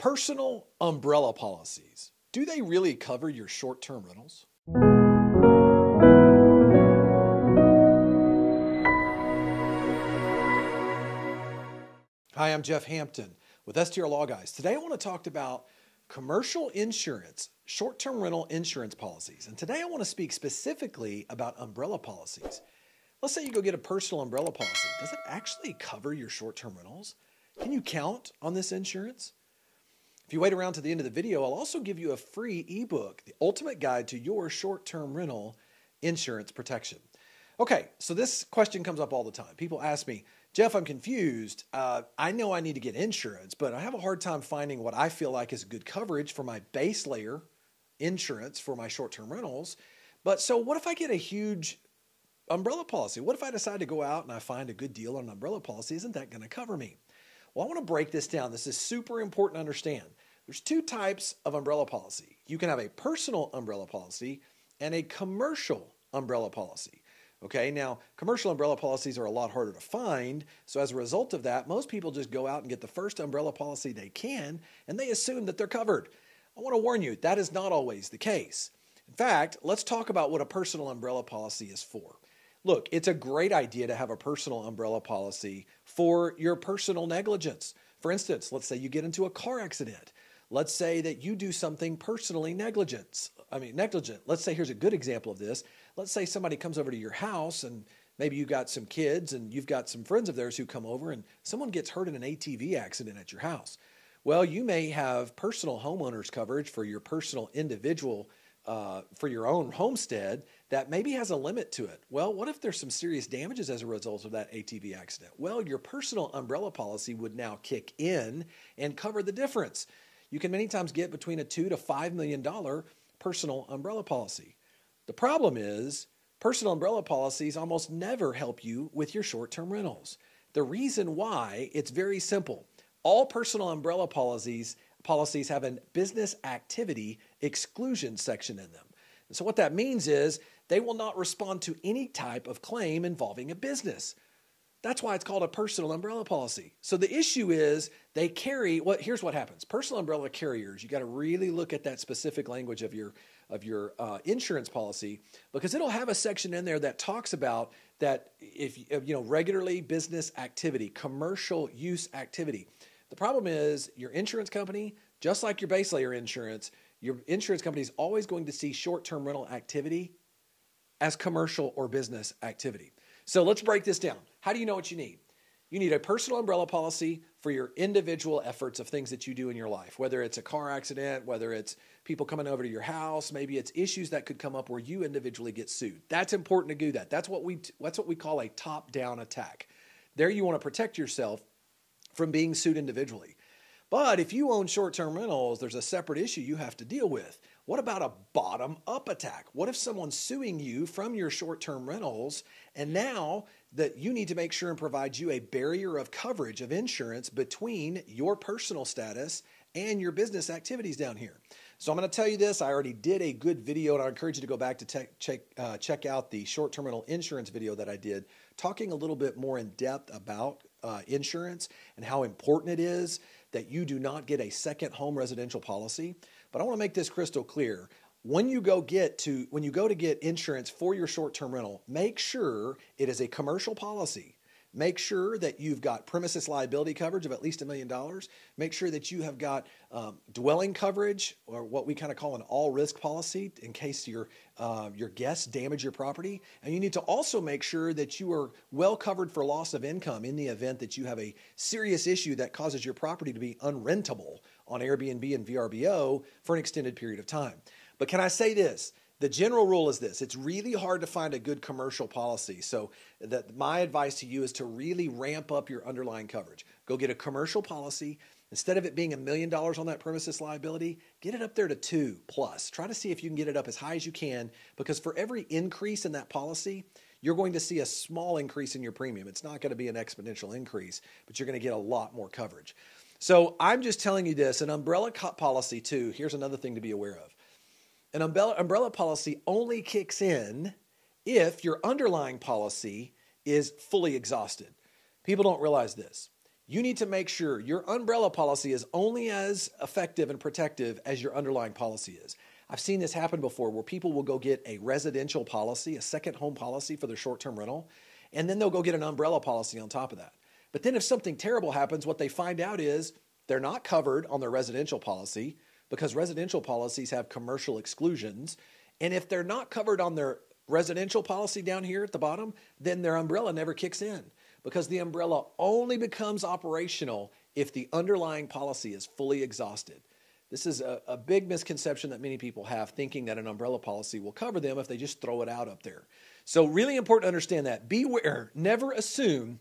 Personal umbrella policies. Do they really cover your short term rentals? Hi, I'm Jeff Hampton with STR Law Guys. Today I want to talk about commercial insurance, short term rental insurance policies. And today I want to speak specifically about umbrella policies. Let's say you go get a personal umbrella policy. Does it actually cover your short term rentals? Can you count on this insurance? If you wait around to the end of the video, I'll also give you a free ebook, The Ultimate Guide to Your Short Term Rental Insurance Protection. Okay, so this question comes up all the time. People ask me, Jeff, I'm confused. Uh, I know I need to get insurance, but I have a hard time finding what I feel like is good coverage for my base layer insurance for my short term rentals. But so, what if I get a huge umbrella policy? What if I decide to go out and I find a good deal on an umbrella policy? Isn't that going to cover me? Well, I want to break this down. This is super important to understand. There's two types of umbrella policy. You can have a personal umbrella policy and a commercial umbrella policy. Okay, now commercial umbrella policies are a lot harder to find. So, as a result of that, most people just go out and get the first umbrella policy they can and they assume that they're covered. I want to warn you, that is not always the case. In fact, let's talk about what a personal umbrella policy is for. Look, it's a great idea to have a personal umbrella policy for your personal negligence. For instance, let's say you get into a car accident. Let's say that you do something personally negligent. I mean, negligent. Let's say here's a good example of this. Let's say somebody comes over to your house and maybe you've got some kids and you've got some friends of theirs who come over and someone gets hurt in an ATV accident at your house. Well, you may have personal homeowners coverage for your personal individual uh, for your own homestead that maybe has a limit to it. Well, what if there's some serious damages as a result of that ATV accident? Well, your personal umbrella policy would now kick in and cover the difference. You can many times get between a two to five million dollar personal umbrella policy. The problem is personal umbrella policies almost never help you with your short-term rentals. The reason why, it's very simple. All personal umbrella policies policies have a business activity exclusion section in them. And so, what that means is they will not respond to any type of claim involving a business. That's why it's called a personal umbrella policy. So the issue is they carry what here's what happens. Personal umbrella carriers, you got to really look at that specific language of your of your uh, insurance policy because it'll have a section in there that talks about that if you know regularly business activity, commercial use activity. The problem is your insurance company, just like your base layer insurance, your insurance company is always going to see short term rental activity as commercial or business activity. So let's break this down. How do you know what you need? You need a personal umbrella policy for your individual efforts of things that you do in your life, whether it's a car accident, whether it's people coming over to your house, maybe it's issues that could come up where you individually get sued. That's important to do that. That's what we that's what we call a top-down attack. There you want to protect yourself from being sued individually. But if you own short term rentals, there's a separate issue you have to deal with. What about a bottom up attack? What if someone's suing you from your short term rentals and now that you need to make sure and provide you a barrier of coverage of insurance between your personal status and your business activities down here? So I'm going to tell you this. I already did a good video, and I encourage you to go back to te- check uh, check out the short term rental insurance video that I did, talking a little bit more in depth about uh, insurance and how important it is that you do not get a second home residential policy. But I want to make this crystal clear. When you go get to when you go to get insurance for your short-term rental, make sure it is a commercial policy Make sure that you've got premises liability coverage of at least a million dollars. Make sure that you have got um, dwelling coverage, or what we kind of call an all risk policy, in case your uh, your guests damage your property. And you need to also make sure that you are well covered for loss of income in the event that you have a serious issue that causes your property to be unrentable on Airbnb and VRBO for an extended period of time. But can I say this? The general rule is this it's really hard to find a good commercial policy. So that my advice to you is to really ramp up your underlying coverage. Go get a commercial policy. Instead of it being a million dollars on that premises liability get it up there to two plus. Try to see if you can get it up as high as you can because for every increase in that policy you're going to see a small increase in your premium. It's not going to be an exponential increase but you're going to get a lot more coverage. So i'm just telling you this an umbrella policy too here's another thing to be aware of an umbrella, umbrella policy only kicks in if your underlying policy is fully exhausted. People don't realize this. you need to make sure your umbrella policy is only as effective and protective as your underlying policy is. I've seen this happen before where people will go get a residential policy, a second home policy for their short term rental, and then they'll go get an umbrella policy on top of that. But then if something terrible happens, what they find out is they're not covered on their residential policy because residential policies have commercial exclusions. And if they're not covered on their residential policy down here at the bottom, then their umbrella never kicks in because the umbrella only becomes operational if the underlying policy is fully exhausted. This is a, a, big misconception that many people have, thinking that an umbrella policy will cover them if they just throw it out up there. So, really important to understand that. Beware, never assume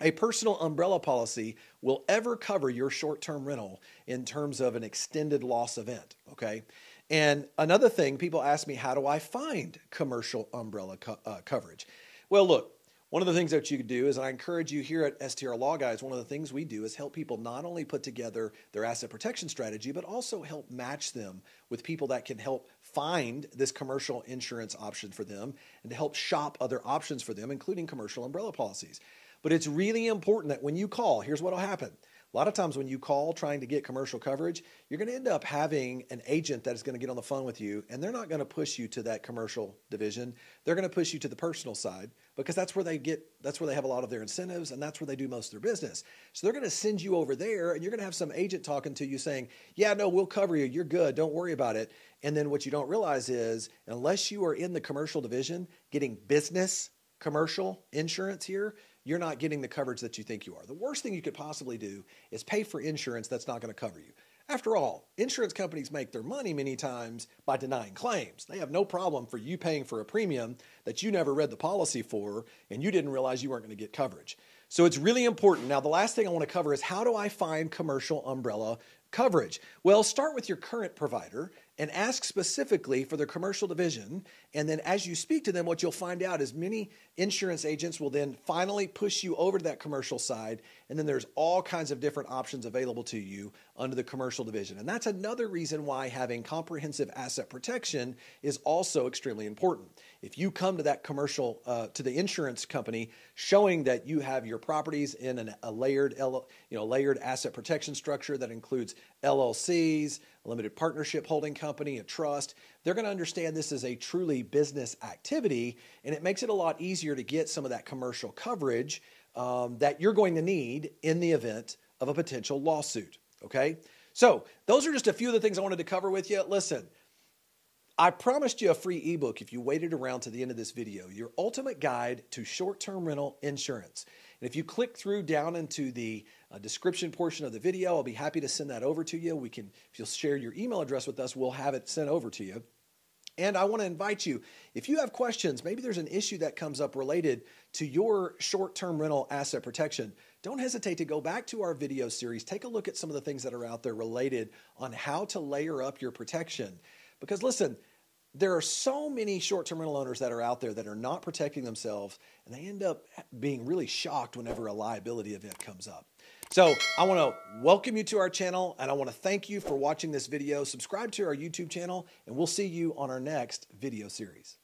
a personal umbrella policy will ever cover your short term rental in terms of an extended loss event. Okay. And another thing, people ask me, how do I find commercial umbrella co- uh, coverage? Well, look, one of the things that you could do is, and I encourage you here at STR Law Guys, one of the things we do is help people not only put together their asset protection strategy, but also help match them with people that can help find this commercial insurance option for them and to help shop other options for them, including commercial umbrella policies. But it's really important that when you call, here's what will happen a lot of times when you call trying to get commercial coverage, you're going to end up having an agent that is going to get on the phone with you, and they're not going to push you to that commercial division. They're going to push you to the personal side because that's where they get that's where they have a lot of their incentives and that's where they do most of their business. So they're going to send you over there and you're going to have some agent talking to you saying, "Yeah, no, we'll cover you. You're good. Don't worry about it." And then what you don't realize is unless you are in the commercial division getting business commercial insurance here, you're not getting the coverage that you think you are. The worst thing you could possibly do is pay for insurance that's not going to cover you. After all, insurance companies make their money many times by denying claims. They have no problem for you paying for a premium that you never read the policy for and you didn't realize you weren't going to get coverage. So it's really important. Now, the last thing I want to cover is how do I find commercial umbrella coverage? Well, start with your current provider and ask specifically for their commercial division. And then as you speak to them, what you'll find out is many insurance agents will then finally push you over to that commercial side. And then there's all kinds of different options available to you under the commercial division. And that's another reason why having comprehensive asset protection is also extremely important. If you come to that commercial, uh, to the insurance company, showing that you have your properties in an, a layered, you know, layered asset protection structure that includes LLCs, limited partnership holding company, a trust, they're going to understand this is a truly business activity, and it makes it a lot easier to get some of that commercial coverage um, that you're going to need in the event of a potential lawsuit. Okay? So, those are just a few of the things I wanted to cover with you. Listen, I promised you a free ebook if you waited around to the end of this video, your ultimate guide to short term rental insurance. And if you click through down into the uh, description portion of the video, I'll be happy to send that over to you. We can, if you'll share your email address with us, we'll have it sent over to you. And I want to invite you, if you have questions, maybe there's an issue that comes up related to your short term rental asset protection, don't hesitate to go back to our video series. Take a look at some of the things that are out there related on how to layer up your protection. Because listen, there are so many short term rental owners that are out there that are not protecting themselves, and they end up being really shocked whenever a liability event comes up. So, I want to welcome you to our channel, and I want to thank you for watching this video. Subscribe to our YouTube channel, and we'll see you on our next video series.